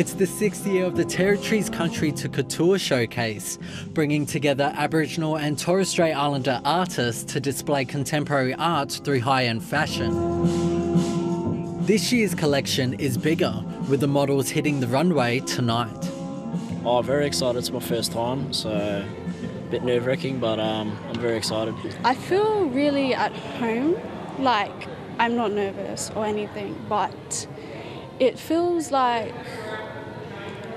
It's the sixth year of the Territories Country to Couture showcase, bringing together Aboriginal and Torres Strait Islander artists to display contemporary art through high end fashion. This year's collection is bigger, with the models hitting the runway tonight. Oh, I'm very excited. It's my first time, so a bit nerve wracking, but um, I'm very excited. I feel really at home, like I'm not nervous or anything, but it feels like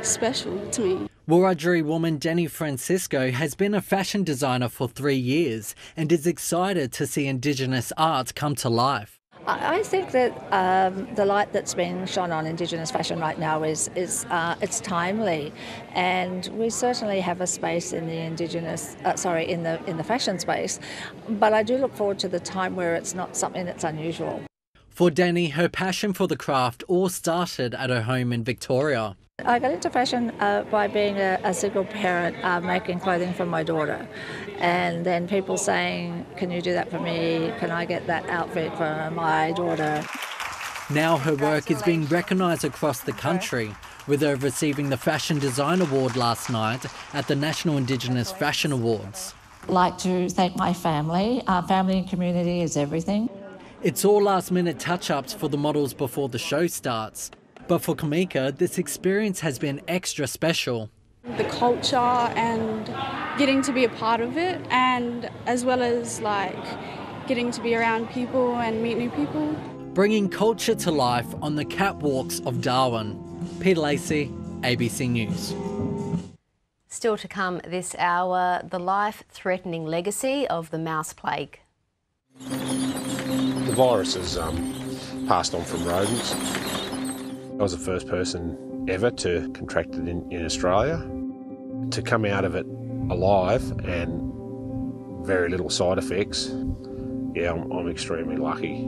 special to me. Wiradjuri woman Denni Francisco has been a fashion designer for three years and is excited to see Indigenous art come to life. I I think that um, the light that's being shone on Indigenous fashion right now is is uh, it's timely, and we certainly have a space in the Indigenous uh, sorry in the in the fashion space, but I do look forward to the time where it's not something that's unusual. For Denni, her passion for the craft all started at her home in Victoria. I got into fashion uh, by being a, a single parent, uh, making clothing for my daughter, and then people saying, "Can you do that for me? Can I get that outfit for my daughter?" Now her work is being recognised across the country, with her receiving the Fashion Design Award last night at the National Indigenous Fashion Awards. I'd like to thank my family. Uh, family and community is everything. It's all last minute touch ups for the models before the show starts. But for Kamika, this experience has been extra special. The culture and getting to be a part of it, and as well as like getting to be around people and meet new people. Bringing culture to life on the catwalks of Darwin. Peter Lacey, ABC News. Still to come this hour, the life threatening legacy of the mouse plague. The virus is um, passed on from rodents. I was the first person ever to contract it in, in Australia. To come out of it alive and very little side effects, yeah, I'm, I'm extremely lucky.